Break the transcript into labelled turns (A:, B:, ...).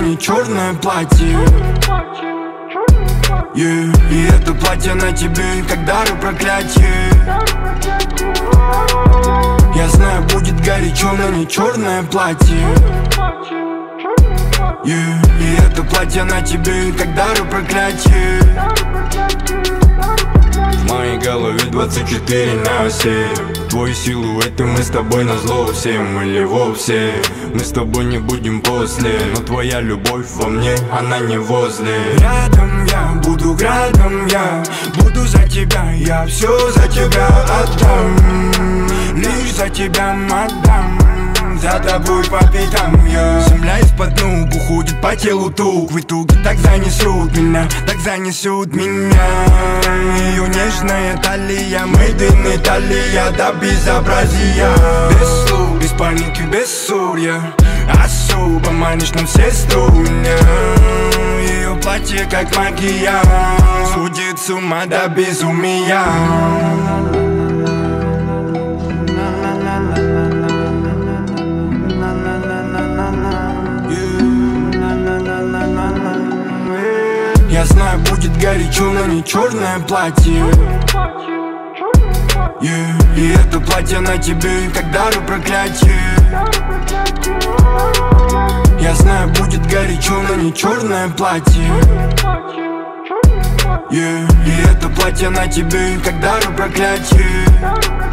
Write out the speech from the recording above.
A: не черное платье yeah. И это платье на тебе, как дар и проклятие Я знаю, будет горячо, но не черное платье yeah. И это платье на тебе, как дар и проклятие 24 на 7 Твой силуэт и мы с тобой на зло всем Или вовсе. Мы с тобой не будем после Но твоя любовь во мне, она не возле. Рядом я, буду градом я. Буду за тебя, я все за тебя отдам. Лишь за тебя отдам за тобой по пятам я. Земля из-под ног уходит по телу тук. В итоге так занесут меня, так занесут меня Ее нежная талия, мейден Италия до безобразия. Без слов, без паники, без ссор я Особо манишь нам все струны. Ее платье как магия. Судит с ума до безумия Я знаю, будет горячо, но не черное платье yeah. И это платье на тебе, как дар и проклятие Я знаю, будет горячо, но не черное платье yeah. И это платье на тебе, как дар и проклятие